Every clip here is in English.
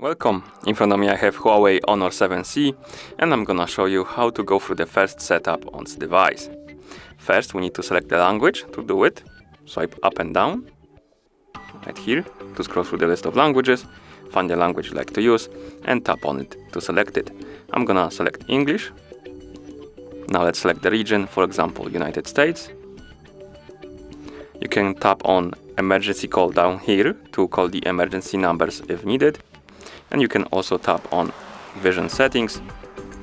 Welcome! In front of me I have Huawei Honor 7C and I'm gonna show you how to go through the first setup on this device. First we need to select the language to do it. Swipe up and down right here to scroll through the list of languages, find the language you like to use and tap on it to select it. I'm gonna select English. Now let's select the region, for example United States. You can tap on emergency call down here to call the emergency numbers if needed and you can also tap on vision settings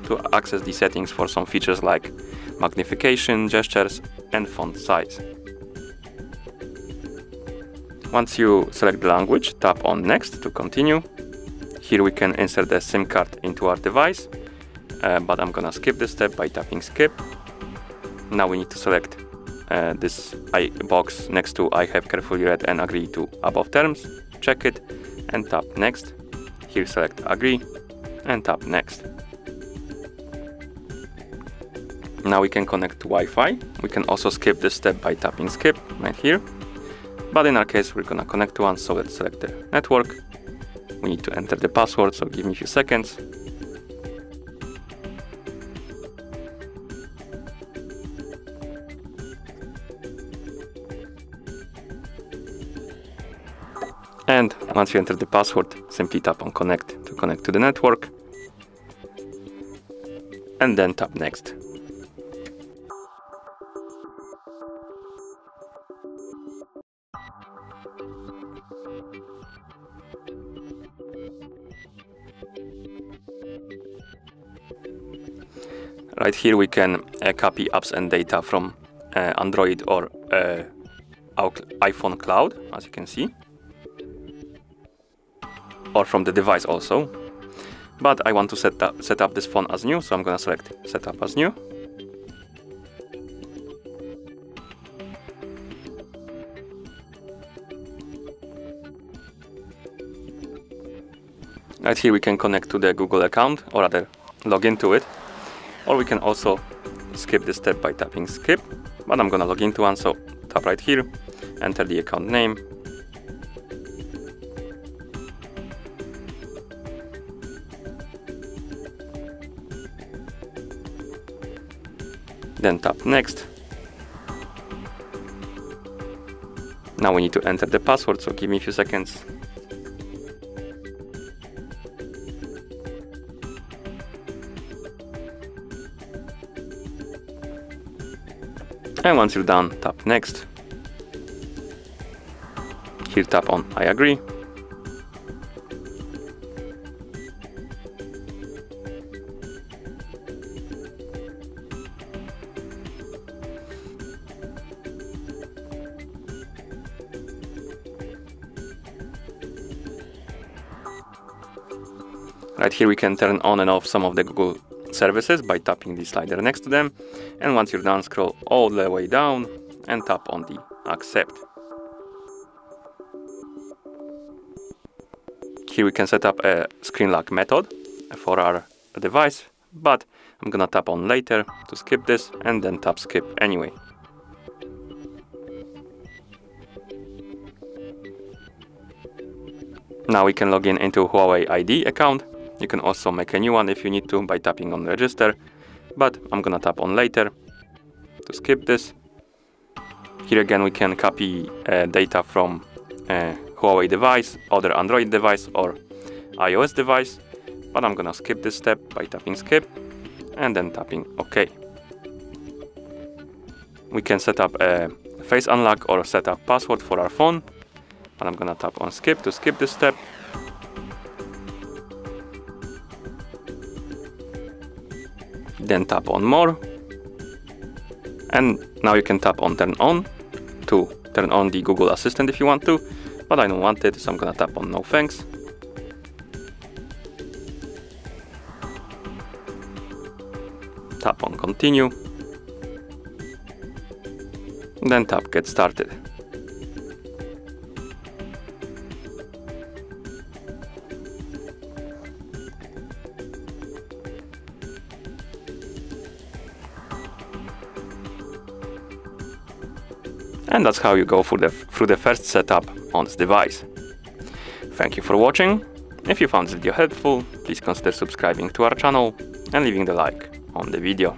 to access the settings for some features like magnification, gestures and font size. Once you select the language, tap on next to continue. Here we can insert the SIM card into our device, uh, but I'm gonna skip this step by tapping skip. Now we need to select uh, this I box next to I have carefully read and agree to above terms, check it and tap next. Here select agree and tap next. Now we can connect to Wi-Fi. We can also skip this step by tapping skip right here. But in our case we're gonna connect to one, so let's select the network. We need to enter the password, so give me a few seconds. And once you enter the password, simply tap on connect to connect to the network. And then tap next. Right here we can uh, copy apps and data from uh, Android or uh, iPhone Cloud, as you can see or from the device also. But I want to set up, set up this phone as new, so I'm gonna select setup as new. Right here we can connect to the Google account or rather log into it. Or we can also skip this step by tapping skip, but I'm gonna log into one, so tap right here, enter the account name, then tap next. Now we need to enter the password, so give me a few seconds. And once you're done, tap next. Here tap on I agree. Right here we can turn on and off some of the Google services by tapping the slider next to them. And once you're done, scroll all the way down and tap on the accept. Here we can set up a screen lock method for our device, but I'm gonna tap on later to skip this and then tap skip anyway. Now we can log in into Huawei ID account you can also make a new one if you need to by tapping on register, but I'm gonna tap on later to skip this. Here again we can copy uh, data from a Huawei device, other Android device or iOS device, but I'm gonna skip this step by tapping skip and then tapping OK. We can set up a face unlock or set up password for our phone, but I'm gonna tap on skip to skip this step then tap on more. And now you can tap on turn on to turn on the Google Assistant if you want to but I don't want it so I'm gonna tap on no thanks. Tap on continue. Then tap get started And that's how you go through the, through the first setup on this device. Thank you for watching. If you found this video helpful, please consider subscribing to our channel and leaving the like on the video.